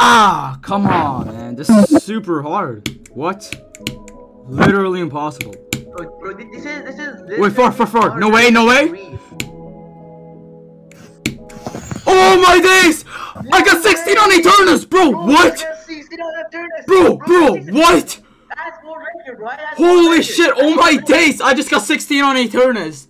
Ah, come on, man. This is super hard. What? Literally impossible. Bro, bro, this is this is. Wait, four, four, four. No way, no way. Oh my days! I got 16 on Aeternus, bro. What? Bro, bro, what? Holy shit! Oh my days! I just got 16 on Aeternus.